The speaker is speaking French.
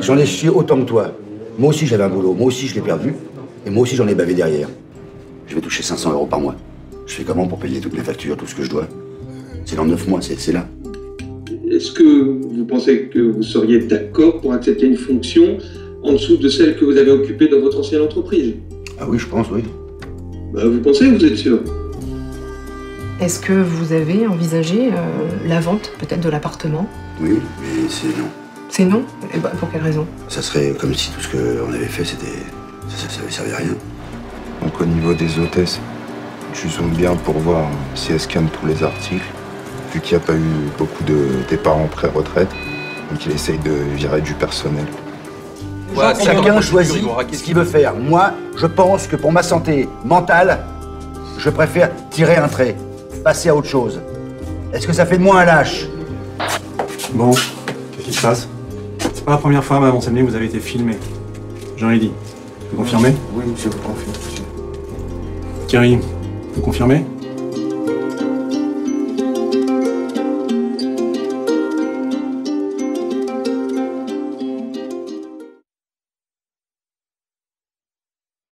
J'en ai chié autant que toi. Moi aussi j'avais un boulot, moi aussi je l'ai perdu, et moi aussi j'en ai bavé derrière. Je vais toucher 500 euros par mois. Je fais comment pour payer toutes mes factures, tout ce que je dois? C'est dans 9 mois, c'est c'est là. Est-ce que vous pensez que vous seriez d'accord pour accepter une fonction en dessous de celle que vous avez occupée dans votre ancienne entreprise? Ah oui, je pense, oui. Bah, Vous pensez, vous êtes sûr? Est-ce que vous avez envisagé euh, la vente peut-être de l'appartement? Oui, mais c'est non. C'est non Et bah, Pour quelle raison Ça serait comme si tout ce qu'on avait fait, c'était. Ça, ça, ça servait à rien. Donc au niveau des hôtesses, tu zoomes bien pour voir si elles scannent tous les articles, vu qu'il n'y a pas eu beaucoup de départs en pré-retraite, donc il essaye de virer du personnel. Chacun choisit ce qu'il veut faire. Moi, je pense que pour ma santé mentale, je préfère tirer un trait, passer à autre chose. Est-ce que ça fait de moi un lâche? Bon, qu'est-ce qui se passe? Pas la première fois, madame Anselmi, vous avez été filmé. Jean dit. Vous confirmez? Oui, monsieur, vous confirme. Thierry, vous confirmez?